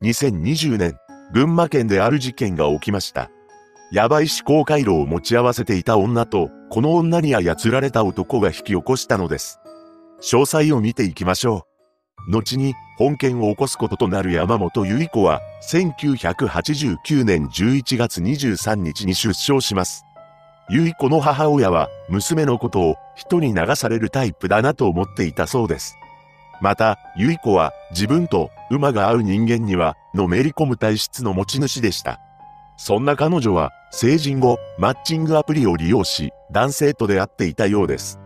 2020年、群馬県である事件が起きました。ヤバい思考回路を持ち合わせていた女と、この女に操られた男が引き起こしたのです。詳細を見ていきましょう。後に、本件を起こすこととなる山本由衣子は、1989年11月23日に出生します。由衣子の母親は、娘のことを人に流されるタイプだなと思っていたそうです。また、由衣子は自分と馬が合う人間にはのめり込む体質の持ち主でした。そんな彼女は成人後、マッチングアプリを利用し、男性と出会っていたようです。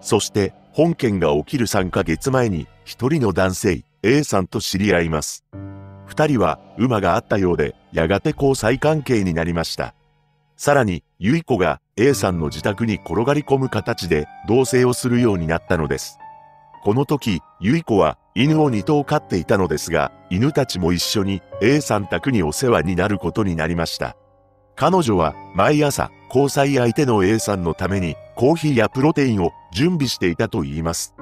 そして、本件が起きる3ヶ月前に、一人の男性、A さんと知り合います。二人は、馬があったようで、やがて交際関係になりました。さらに、ゆい子が A さんの自宅に転がり込む形で、同棲をするようになったのです。この時、ゆい子は犬を2頭飼っていたのですが、犬たちも一緒に A さん宅にお世話になることになりました。彼女は毎朝、交際相手の A さんのためにコーヒーやプロテインを準備していたと言います。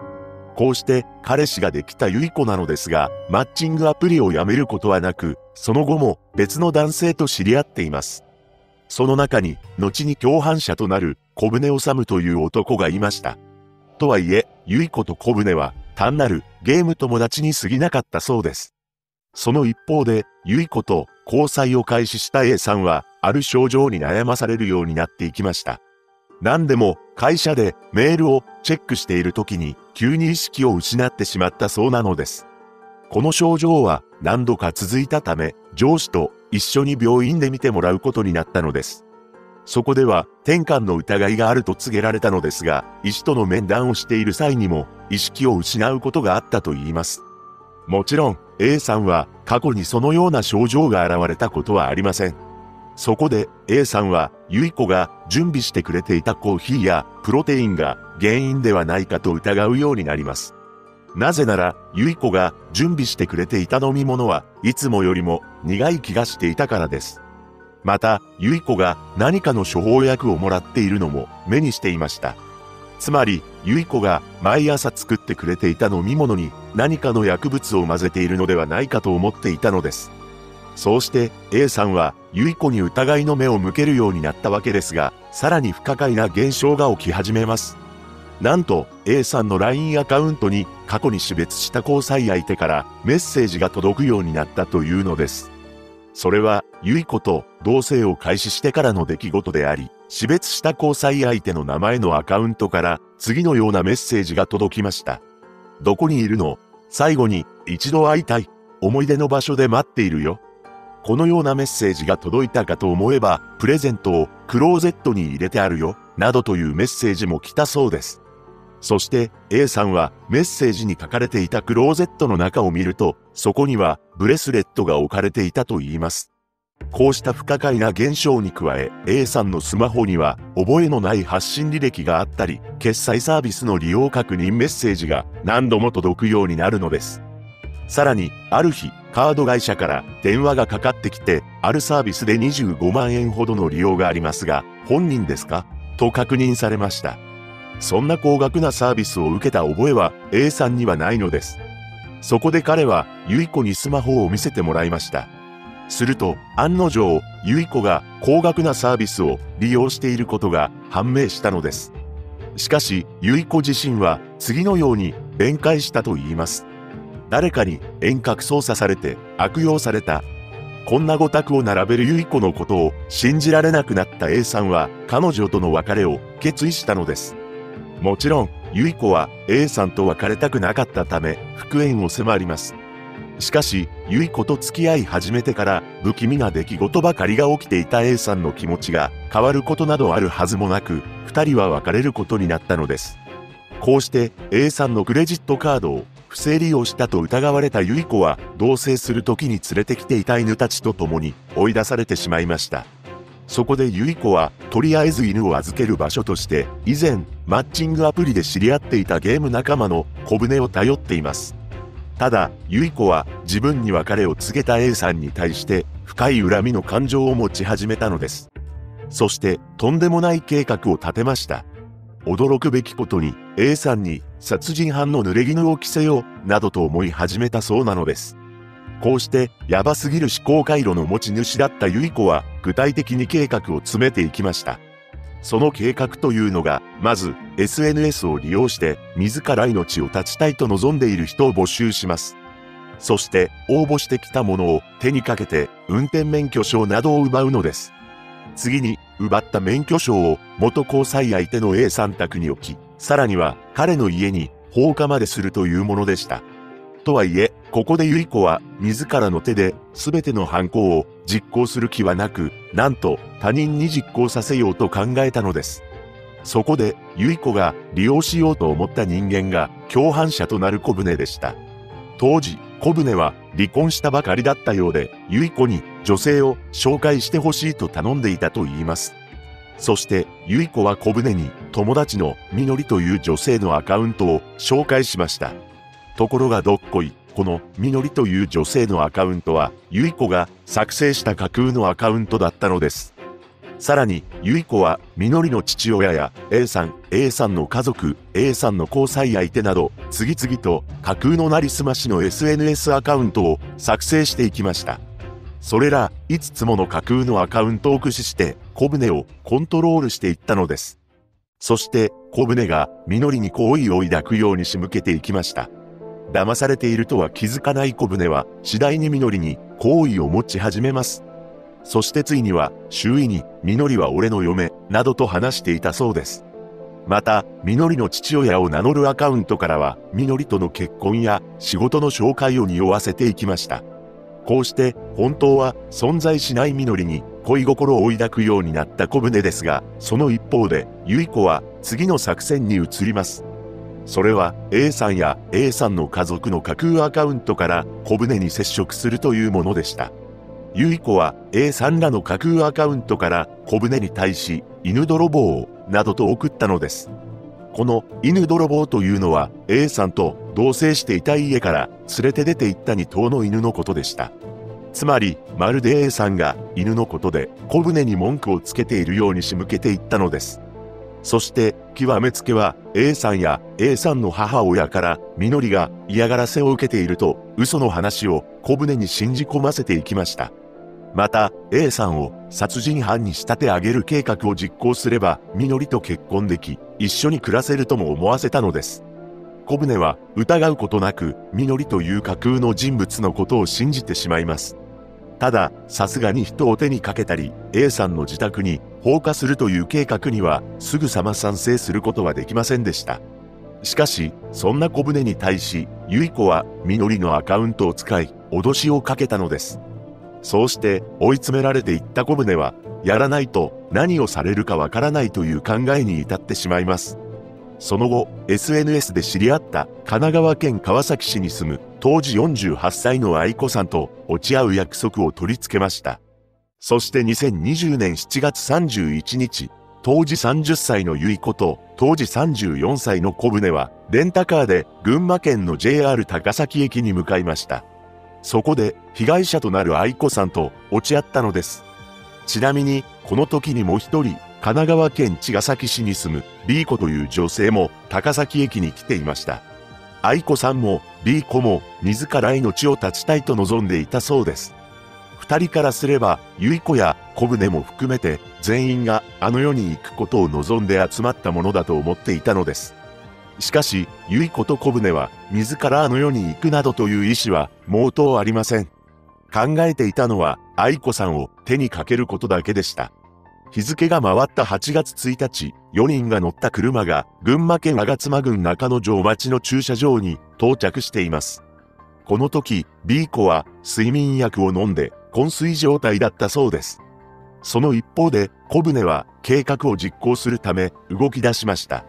こうして彼氏ができたゆい子なのですが、マッチングアプリをやめることはなく、その後も別の男性と知り合っています。その中に、後に共犯者となる小舟治という男がいました。とはいえ、ゆい子と小舟は単なるゲーム友達に過ぎなかったそうです。その一方で、ゆい子と交際を開始した A さんは、ある症状に悩まされるようになっていきました。何でも、会社でメールをチェックしている時に、急に意識を失ってしまったそうなのです。この症状は何度か続いたため、上司と一緒に病院で見てもらうことになったのです。そこでは、天下の疑いがあると告げられたのですが、医師との面談をしている際にも、意識を失うことがあったと言います。もちろん、A さんは、過去にそのような症状が現れたことはありません。そこで、A さんは、ゆい子が準備してくれていたコーヒーやプロテインが原因ではないかと疑うようになります。なぜなら、ゆい子が準備してくれていた飲み物はいつもよりも苦い気がしていたからです。また、ゆい子が何かの処方薬をもらっているのも目にしていました。つまり、ゆい子が毎朝作ってくれていた飲み物に何かの薬物を混ぜているのではないかと思っていたのです。そうして A さんはゆい子に疑いの目を向けるようになったわけですが、さらに不可解な現象が起き始めます。なんと A さんの LINE アカウントに過去に死別した交際相手からメッセージが届くようになったというのです。それは、ゆい子と同棲を開始してからの出来事であり、死別した交際相手の名前のアカウントから次のようなメッセージが届きました。どこにいるの？最後に一度会いたい。思い出の場所で待っているよ。このようなメッセージが届いたかと思えば、プレゼントをクローゼットに入れてあるよ。などというメッセージも来たそうです。そして A さんはメッセージに書かれていたクローゼットの中を見ると、そこにはブレスレットが置かれていたと言います。こうした不可解な現象に加え、A さんのスマホには覚えのない発信履歴があったり、決済サービスの利用確認メッセージが何度も届くようになるのです。さらに、ある日、カード会社から電話がかかってきて、あるサービスで25万円ほどの利用がありますが、本人ですか？と確認されました。そんな高額なサービスを受けた覚えは A さんにはないのです。そこで彼は、ゆい子にスマホを見せてもらいました。すると、案の定、ゆい子が高額なサービスを利用していることが判明したのです。しかし、ゆい子自身は次のように弁解したと言います。誰かに遠隔操作されて悪用された。こんな語卓を並べるゆい子のことを信じられなくなった A さんは彼女との別れを決意したのです。もちろん、ゆい子は A さんと別れたくなかったため、復縁を迫ります。しかし、ゆい子と付き合い始めてから不気味な出来事ばかりが起きていた A さんの気持ちが変わることなどあるはずもなく、二人は別れることになったのです。こうして A さんのクレジットカードを不正利用したと疑われたゆい子は同棲する時に連れてきていた犬たちと共に追い出されてしまいました。そこでゆい子は、とりあえず犬を預ける場所として、以前、マッチングアプリで知り合っていたゲーム仲間の小舟を頼っています。ただ、ゆい子は自分に別れを告げた A さんに対して、深い恨みの感情を持ち始めたのです。そして、とんでもない計画を立てました。驚くべきことに、A さんに殺人犯の濡れ衣を着せよう、などと思い始めたそうなのです。こうしてヤバすぎる思考回路の持ち主だったユイコは具体的に計画を詰めていきました。その計画というのが、まず SNS を利用して自ら命を絶ちたいと望んでいる人を募集します。そして応募してきたものを手にかけて運転免許証などを奪うのです。次に奪った免許証を元交際相手の A さん宅に置き、さらには彼の家に放火までするというものでした。とはいえ、ここでユイコは自らの手で全ての犯行を実行する気はなく、なんと他人に実行させようと考えたのです。そこで、ユイコが利用しようと思った人間が共犯者となる小舟でした。当時、小舟は離婚したばかりだったようで、ユイコに女性を紹介してほしいと頼んでいたと言います。そして、ユイコは小舟に友達のみのりという女性のアカウントを紹介しました。ところがどっこい、このみのりという女性のアカウントは、ゆい子が作成した架空のアカウントだったのです。さらに、ゆい子は、みのりの父親や A さん、A さんの家族、A さんの交際相手など、次々と架空のなりすましの SNS アカウントを作成していきました。それら5つもの架空のアカウントを駆使して小舟をコントロールしていったのです。そして小舟がみのりに好意を抱くように仕向けていきました。騙されているとは気づかない小舟は次第にみのりに好意を持ち始めます。そしてついには周囲にみのりは俺の嫁などと話していたそうです。また、みのりの父親を名乗るアカウントからは、みのりとの結婚や仕事の紹介を匂わせていきました。こうして本当は存在しないみのりに恋心を抱くようになった小舟ですが、その一方で、ゆい子は次の作戦に移ります。それは A さんや A さんの家族の架空アカウントから小舟に接触するというものでした。ゆい子は A さんらの架空アカウントから小舟に対し犬泥棒をなどと送ったのです。この犬泥棒というのは A さんと同棲していた家から連れて出て行った2頭の犬のことでした。つまり、まるで A さんが犬のことで小舟に文句をつけているように仕向けていったのです。そして、極めつけは A さんや A さんの母親からみのりが嫌がらせを受けていると嘘の話を小舟に信じ込ませていきました。また A さんを殺人犯に仕立て上げる計画を実行すればみのりと結婚でき一緒に暮らせるとも思わせたのです。小舟は疑うことなくみのりという架空の人物のことを信じてしまいます。ただ、さすがに人を手にかけたり、A さんの自宅に放火するという計画にはすぐさま賛成することはできませんでした。しかし、そんな小舟に対し、ゆい子はみのりのアカウントを使い、脅しをかけたのです。そうして追い詰められていった小舟は、やらないと何をされるかわからないという考えに至ってしまいます。その後、SNS で知り合った神奈川県川崎市に住む当時48歳の愛子さんと落ち合う約束を取り付けました。そして2020年7月31日、当時30歳のゆい子と当時34歳の小舟はレンタカーで群馬県の JR 高崎駅に向かいました。そこで被害者となる愛子さんと落ち合ったのです。ちなみに、この時にもう一人、神奈川県茅ヶ崎市に住む B 子という女性も高崎駅に来ていました。愛子さんも B 子も自ら命を絶ちたいと望んでいたそうです。二人からすれば、ゆい子や小舟も含めて全員があの世に行くことを望んで集まったものだと思っていたのです。しかし、ゆい子と小舟は自らあの世に行くなどという意思は毛頭ありません。考えていたのは愛子さんを手にかけることだけでした。日付が回った8月1日、4人が乗った車が群馬県吾妻郡中野城町の駐車場に到着しています。この時、B 子は睡眠薬を飲んで昏睡状態だったそうです。その一方で、小舟は計画を実行するため動き出しました。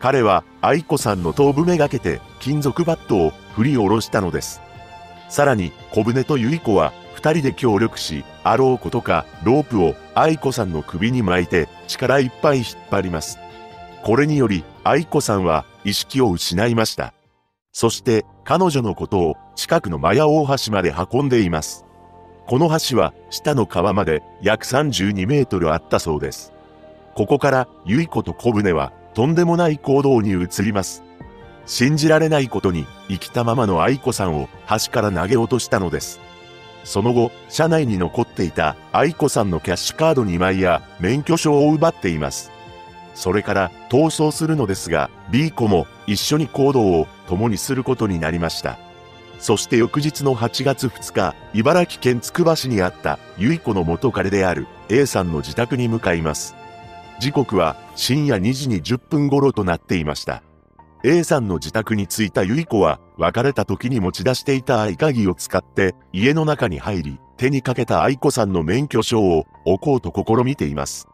彼は愛子さんの頭部めがけて金属バットを振り下ろしたのです。さらに小舟とゆい子は二人で協力し、あろうことかロープを愛子さんの首に巻いて力いっぱい引っ張ります。これにより愛子さんは意識を失いました。そして彼女のことを近くのマヤ大橋まで運んでいます。この橋は下の川まで約32メートルあったそうです。ここからゆい子と小舟はとんでもない行動に移ります。信じられないことに生きたままの愛子さんを橋から投げ落としたのです。その後、車内に残っていた愛子さんのキャッシュカード2枚や免許証を奪っています。それから逃走するのですが、B 子も一緒に行動を共にすることになりました。そして翌日の8月2日、茨城県つくば市にあったゆい子の元彼である A さんの自宅に向かいます。時刻は深夜2時に10分頃となっていました。A さんの自宅に着いたゆい子は別れた時に持ち出していた合鍵を使って家の中に入り手にかけた愛子さんの免許証を置こうと試みています。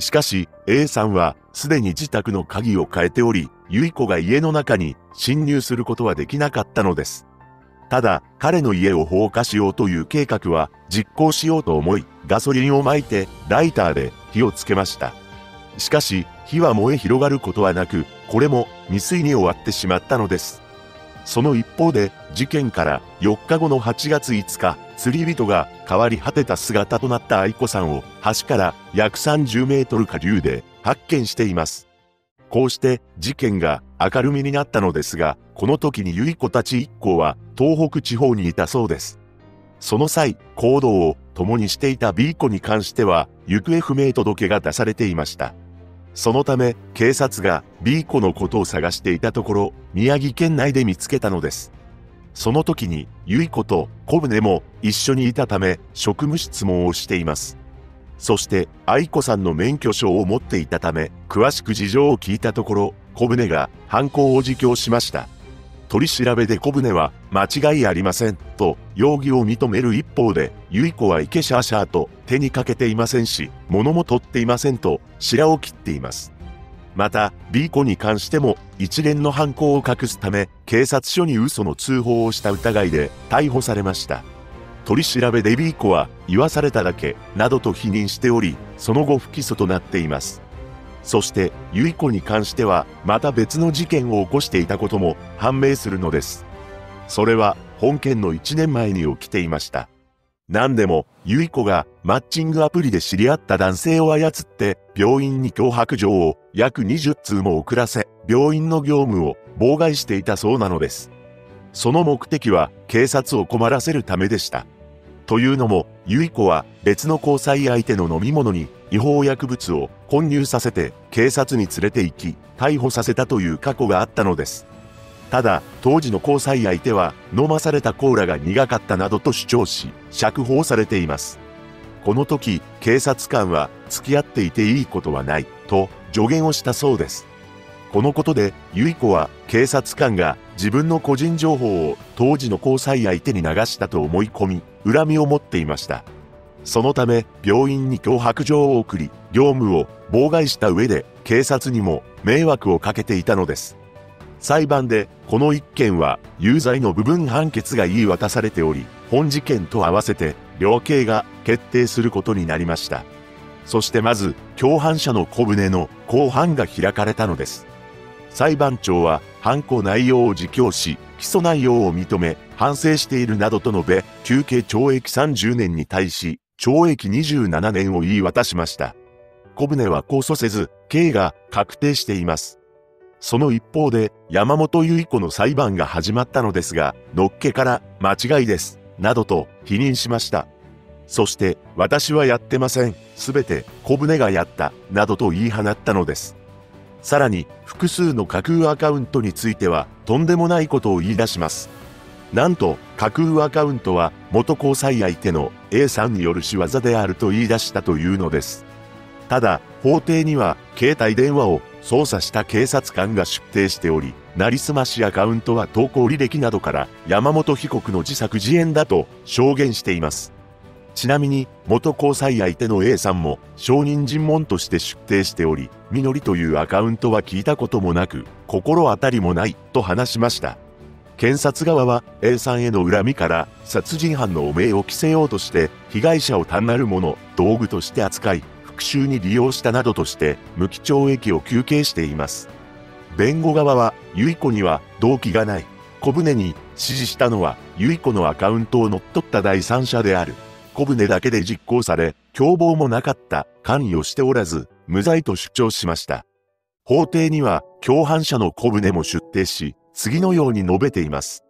しかし A さんはすでに自宅の鍵を変えており、ゆい子が家の中に侵入することはできなかったのです。ただ、彼の家を放火しようという計画は実行しようと思い、ガソリンを撒いてライターで火をつけました。しかし、火は燃え広がることはなく、これも未遂に終わってしまったのです。その一方で、事件から4日後の8月5日、釣り人が変わり果てた姿となった愛子さんを橋から約30メートル下流で発見しています。こうして事件が明るみになったのですが、この時にゆい子たち一行は東北地方にいたそうです。その際、行動を共にしていた B 子に関しては、行方不明届が出されていました。そのため、警察が B 子のことを探していたところ、宮城県内で見つけたのです。その時に、ゆい子と小舟も一緒にいたため、職務質問をしています。そして愛子さんの免許証を持っていたため、詳しく事情を聞いたところ、小舟が犯行を自供しました。取り調べで小舟は間違いありませんと容疑を認める一方で、結子はイケシャーシャーと手にかけていませんし、物も取っていませんと白を切っています。また、B 子に関しても一連の犯行を隠すため、警察署に嘘の通報をした疑いで逮捕されました。取り調べでビーコは言わされただけなどと否認しており、その後不起訴となっています。そして、ユイコに関しては、また別の事件を起こしていたことも判明するのです。それは、本件の1年前に起きていました。何でも、ユイコがマッチングアプリで知り合った男性を操って、病院に脅迫状を約20通も送らせ、病院の業務を妨害していたそうなのです。その目的は警察を困らせるためでした。というのも、ユイコは別の交際相手の飲み物に違法薬物を混入させて警察に連れて行き、逮捕させたという過去があったのです。ただ、当時の交際相手は飲まされたコーラが苦かったなどと主張し、釈放されています。この時、警察官は付き合っていていいことはない、と助言をしたそうです。このことで、ユイコは警察官が自分の個人情報を当時の交際相手に流したと思い込み、恨みを持っていました。そのため、病院に脅迫状を送り、業務を妨害した上で、警察にも迷惑をかけていたのです。裁判で、この一件は、有罪の部分判決が言い渡されており、本事件と合わせて、量刑が決定することになりました。そしてまず、共犯者の小舟の公判が開かれたのです。裁判長は犯行内容を自供し、起訴内容を認め、反省しているなどと述べ、休刑懲役30年に対し、懲役27年を言い渡しました。小舟は控訴せず、刑が確定しています。その一方で、山本由依子の裁判が始まったのですが、のっけから間違いです、などと否認しました。そして、私はやってません、すべて小舟がやった、などと言い放ったのです。さらに複数の架空アカウントについてはとんでもないことを言い出します。なんと架空アカウントは元交際相手の A さんによる仕業であると言い出したというのです。ただ、法廷には携帯電話を操作した警察官が出廷しており、なりすましアカウントは投稿履歴などから山本被告の自作自演だと証言しています。ちなみに、元交際相手の A さんも、証人尋問として出廷しており、みのりというアカウントは聞いたこともなく、心当たりもない、と話しました。検察側は A さんへの恨みから殺人犯の汚名を着せようとして被害者を単なるもの、道具として扱い、復讐に利用したなどとして無期懲役を求刑しています。弁護側は、ゆい子には動機がない。小舟に指示したのは、ゆい子のアカウントを乗っ取った第三者である。小舟だけで実行され、共謀もなかった、関与しておらず、無罪と主張しました。法廷には、共犯者の小舟も出廷し、次のように述べています。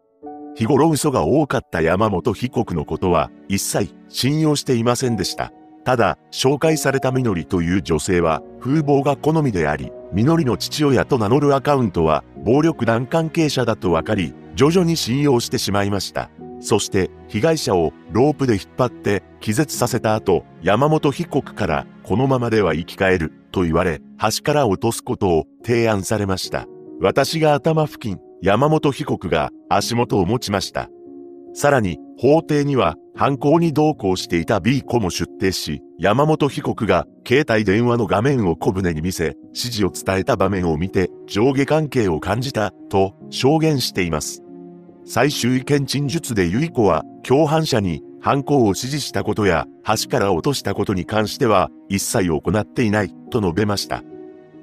日頃嘘が多かった山本被告のことは一切信用していませんでした。ただ、紹介されたみのりという女性は風貌が好みであり、みのりの父親と名乗るアカウントは暴力団関係者だと分かり、徐々に信用してしまいました。そして被害者をロープで引っ張って気絶させた後、山本被告からこのままでは生き返ると言われ、橋から落とすことを提案されました。私が頭付近、山本被告が足元を持ちました。さらに、法廷には犯行に同行していた B 子も出廷し、山本被告が携帯電話の画面を小舟に見せ、指示を伝えた場面を見て上下関係を感じたと証言しています。最終意見陳述でゆい子は共犯者に犯行を指示したことや橋から落としたことに関しては一切行っていないと述べました。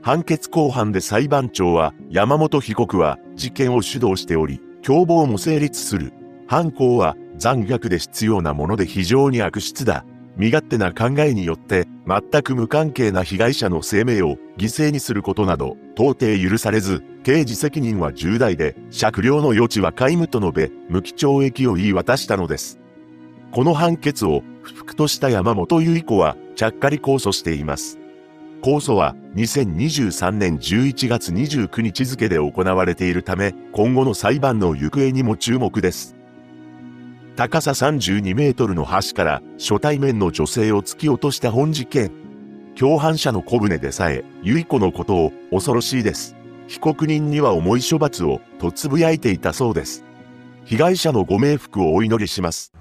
判決公判で裁判長は山本被告は事件を主導しており、共謀も成立する。犯行は残虐で必要なもので非常に悪質だ。身勝手な考えによって全く無関係な被害者の生命を犠牲にすることなど到底許されず、刑事責任は重大で、酌量の余地は皆無と述べ、無期懲役を言い渡したのです。この判決を不服とした山本由依子はちゃっかり控訴しています。控訴は2023年11月29日付で行われているため、今後の裁判の行方にも注目です。高さ32メートルの橋から初対面の女性を突き落とした本事件。共犯者の小舟でさえ、ゆい子のことを恐ろしいです。被告人には重い処罰をとつぶやいていたそうです。被害者のご冥福をお祈りします。